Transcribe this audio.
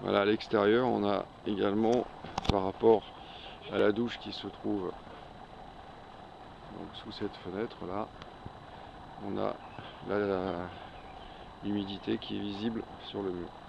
Voilà, à l'extérieur, on a également, par rapport à la douche qui se trouve sous cette fenêtre là, on a l'humidité qui est visible sur le mur.